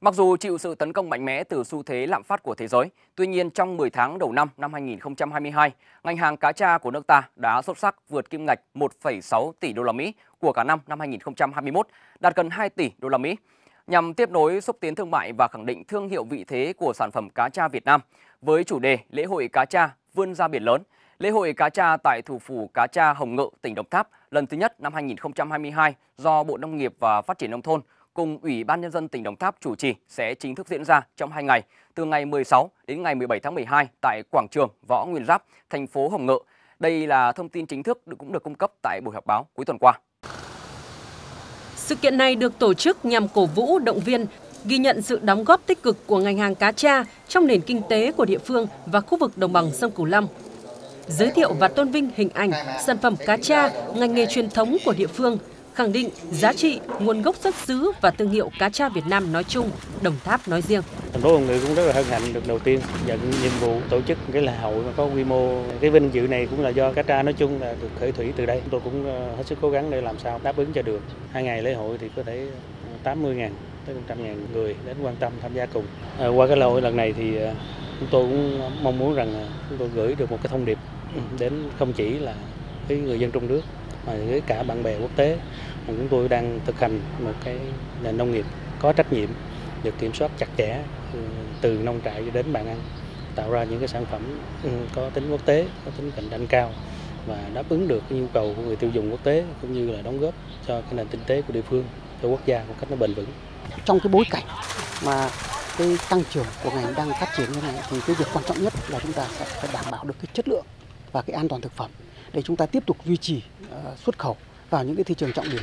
Mặc dù chịu sự tấn công mạnh mẽ từ xu thế lạm phát của thế giới, tuy nhiên trong 10 tháng đầu năm năm 2022, ngành hàng cá tra của nước ta đã xuất sắc vượt kim ngạch 1,6 tỷ đô la Mỹ của cả năm năm 2021, đạt gần 2 tỷ đô la Mỹ. Nhằm tiếp nối xúc tiến thương mại và khẳng định thương hiệu vị thế của sản phẩm cá tra Việt Nam với chủ đề lễ hội cá tra vươn ra biển lớn, Lễ hội cá tra tại thủ phủ Cá tra Hồng Ngự, tỉnh Đồng Tháp lần thứ nhất năm 2022 do Bộ Nông nghiệp và Phát triển Nông thôn cùng Ủy ban Nhân dân tỉnh Đồng Tháp chủ trì sẽ chính thức diễn ra trong 2 ngày, từ ngày 16 đến ngày 17 tháng 12 tại Quảng trường Võ Nguyên Giáp, thành phố Hồng Ngự. Đây là thông tin chính thức cũng được cung cấp tại buổi họp báo cuối tuần qua. Sự kiện này được tổ chức nhằm cổ vũ, động viên, ghi nhận sự đóng góp tích cực của ngành hàng cá tra trong nền kinh tế của địa phương và khu vực đồng bằng sông Cửu Long giới thiệu và tôn vinh hình ảnh, sản phẩm cá tra, ngành nghề truyền thống của địa phương, khẳng định giá trị, nguồn gốc xuất xứ và thương hiệu cá tra Việt Nam nói chung, Đồng Tháp nói riêng. Thành phố Hồng Ngự cũng rất là hân hạnh được đầu tiên nhận nhiệm vụ tổ chức cái lễ hội mà có quy mô. Cái vinh dự này cũng là do cá tra nói chung là được khởi thủy từ đây. Tôi cũng ờ, hết sức cố gắng để làm sao đáp ứng cho được. Hai ngày lễ hội thì có thể ờ, 80 ngàn tới 100 ngàn người đến quan tâm tham gia cùng. À, qua cái lễ hội lần này thì chúng tôi cũng mong muốn rằng chúng tôi gửi được một cái thông điệp đến không chỉ là với người dân trong nước mà với cả bạn bè quốc tế chúng tôi đang thực hành một cái nền nông nghiệp có trách nhiệm được kiểm soát chặt chẽ ừ, từ nông trại đến bàn ăn tạo ra những cái sản phẩm ừ, có tính quốc tế có tính cạnh tranh cao và đáp ứng được cái nhu cầu của người tiêu dùng quốc tế cũng như là đóng góp cho cái nền kinh tế của địa phương cho quốc gia một cách nó bền vững. Trong cái bối cảnh mà cái tăng trưởng của ngành đang phát triển như này thì cái việc quan trọng nhất là chúng ta sẽ phải đảm bảo được cái chất lượng và cái an toàn thực phẩm để chúng ta tiếp tục duy trì uh, xuất khẩu vào những cái thị trường trọng điểm.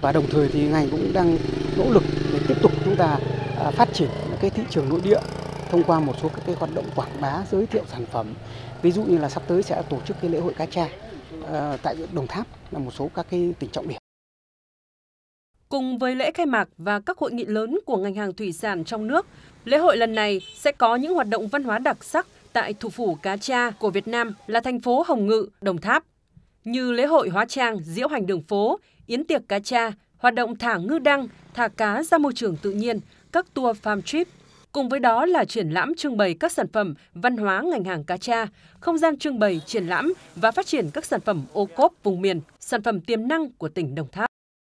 Và đồng thời thì ngành cũng đang nỗ lực để tiếp tục chúng ta à, phát triển cái thị trường nội địa thông qua một số các cái hoạt động quảng bá giới thiệu sản phẩm. Ví dụ như là sắp tới sẽ tổ chức cái lễ hội cá tra à, tại Đồng Tháp là một số các cái tỉnh trọng điểm. Cùng với lễ khai mạc và các hội nghị lớn của ngành hàng thủy sản trong nước, lễ hội lần này sẽ có những hoạt động văn hóa đặc sắc tại thủ phủ cá tra của Việt Nam là thành phố Hồng Ngự, Đồng Tháp, như lễ hội hóa trang, diễu hành đường phố, yến tiệc cá cha, hoạt động thả ngư đăng, thả cá ra môi trường tự nhiên, các tour farm trip. Cùng với đó là triển lãm trưng bày các sản phẩm văn hóa ngành hàng cá cha, không gian trưng bày, triển lãm và phát triển các sản phẩm ô cốp vùng miền, sản phẩm tiềm năng của tỉnh Đồng Tháp.